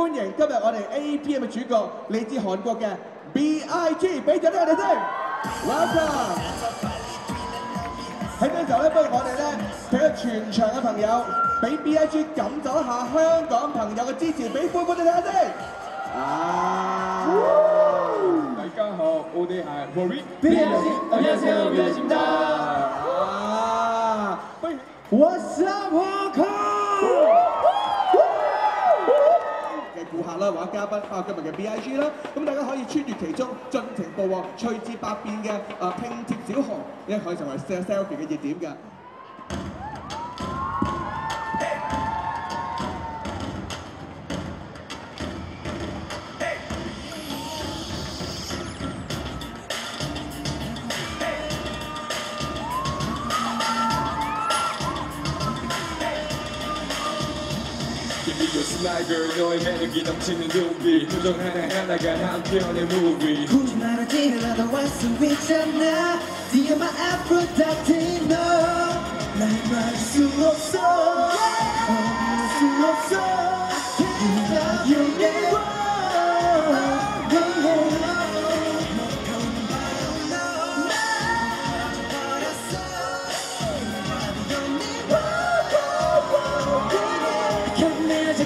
欢迎今日我哋 APM 嘅主角嚟自韩国嘅 B.I.G，俾掌声我哋先，Welcome！喺呢时候咧，不如我哋咧俾个全场嘅朋友，俾 B.I.G 感受一下香港朋友嘅支持，俾欢呼你睇下先。啊！大家好，我哋系 Rory。 안녕하세요, B.I.G입니다. 아, What's up, 啦，或者嘉賓，包括今日嘅 B.I.G 啦，咁大家可以穿越其中，盡情捕獲趣致百變嘅啊拼貼小熊，呢可以成為 sel- selfie 嘅熱點㗎。 Swagger, 너의 매력이 넘치는 눈빛 표정 하나하나가 한편의 굳이 말하지 않아도 할수 있잖아. Dear my Aphrodite 너 나의 말할 수 없어. 말할 수 없어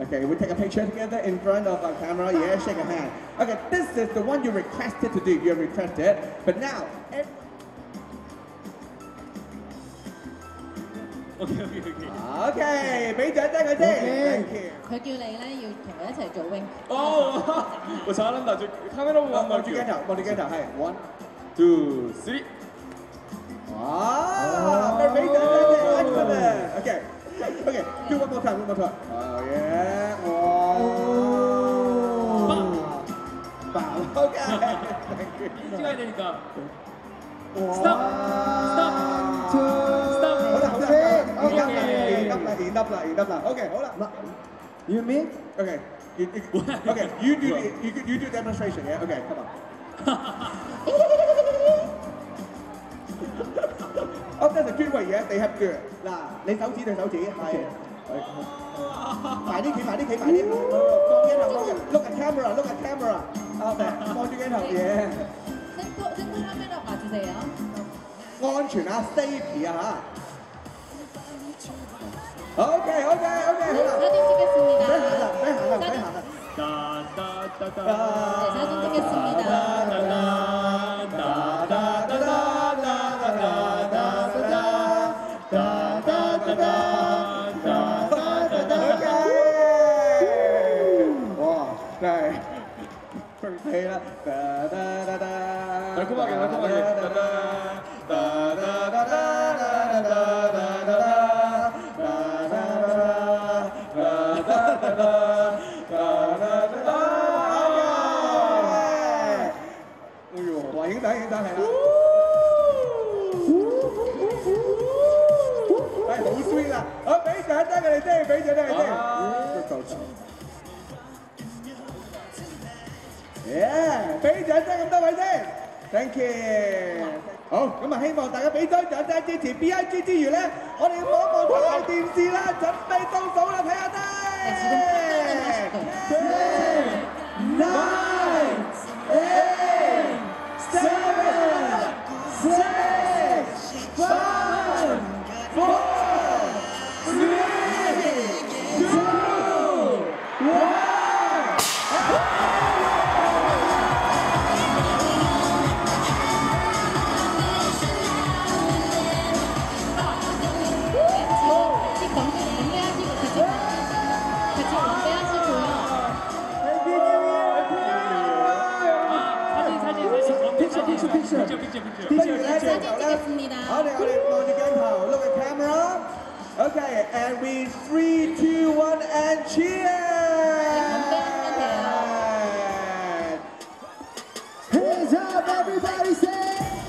Okay, we take a picture together in front of our camera. Yeah, shake a hand. Okay, this is the one you requested to do. You requested, but now. Eh. Okay, okay, okay. Okay, okay. okay. Thank you. Okay，俾掌聲佢先。Thank you。佢叫你咧要同佢一齊做 wing。哦，我想諗住，camera one，望住鏡頭，望住鏡頭，係 Okay, okay, do one more time, one more time。enough 啦，enough 啦，OK 好啦。You okay, hold up, You, and me, okay, okay, you do you, you do demonstration, yeah? Okay, come on. oh, that's a good way, yeah? They have to. 嗱，你手指對手指，係。埋啲企，埋啲企，埋啲。放鏡頭，放鏡。Look at camera, look at camera. Okay，放住鏡頭嘢。整個整個畫面都掛住你啊！安全啊，safety 啊嚇。 오케이 오케이 오케이 네, 사진 찍겠습니다. 네, 하나, 네, 하나, 네, 하나. 따따따따. 사진 찍겠습니다. 달콤하게 달콤하게 呦，哇，影相影相系啦。系好 sweet 啊！好，俾掌声佢哋先，俾掌声佢哋先。耶！俾掌声咁多位先，thank you。好，咁啊希望大家俾多掌声支持 B.I.G 之余咧，我哋要望一望台电视啦，准备倒数啦，睇下先。Nine, Okay, and we three, two, one, and cheer! Hands up, everybody! Say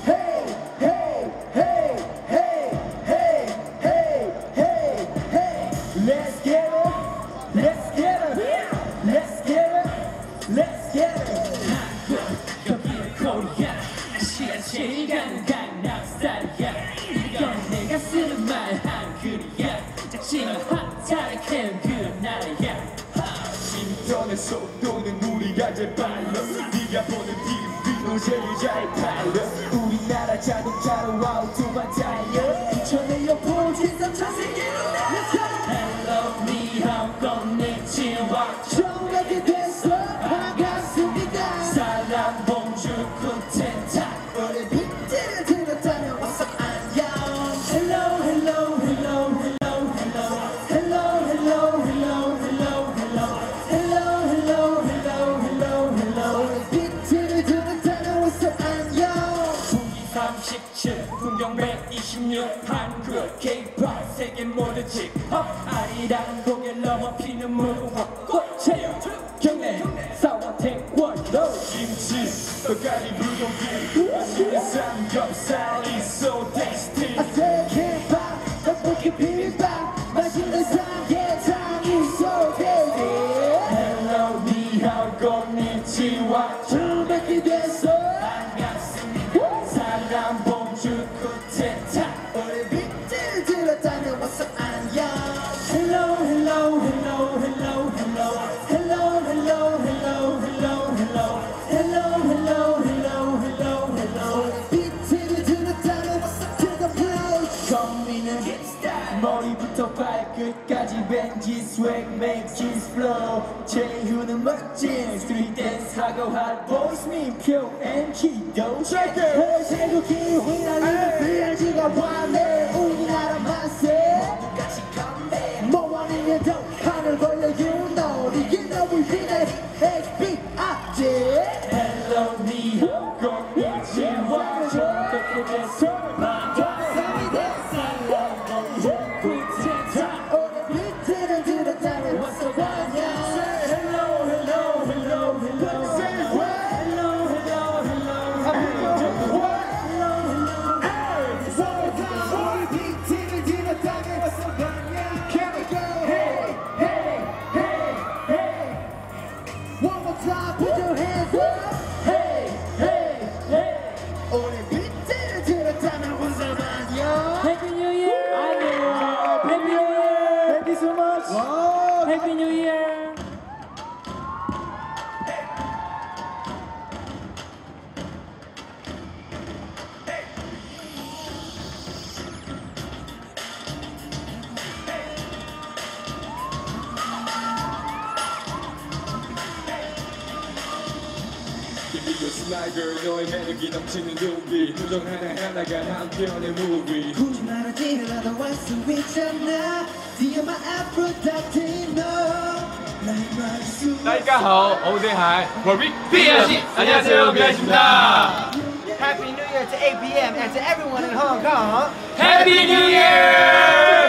hey, hey, hey, hey, hey, hey, hey, hey! Let's get it, Let's get it, Let's get it, Let's get her! Hot girl, 여기에 코리아 아시아 시간 간 낙살 잘 팔려. 우리나라 자동차 한국 K-pop 세계 모든 힙합 아리랑 고개 넘어 피는 무궁화 꽃체 경례 싸워 태권도 김치 떡갈비 불고기 맛있는 삼겹살 is so tasty I said 힙합 떡볶이 비빔밥 맛있는 삼계탕이 so tasty Hello 니하오 건니치와 Swag 맥주 flow. 제휴는 멋진 스트릿 댄스 하고 핫 보이스 민표 엔키도 체크 회색도 기운이 나는 브리아지가 반대 우리나라 맛에 똑같이 컴백 모아는 예도 하늘 벌려 you know 이게 너무 희대 XBIG Hello 니혼공이지와 저도 그게 소 so much Happy New Year Give me your smile girl 너의 매력이 넘치는 눈빛 표정 하나하나가 한 편의 movie 굳이 말하지 않아도 알수 있잖아 大家好，我哋係 Rory B.I.G，大家好，我係 Happy New Year to APM and to everyone in Hong Kong. Happy New Year!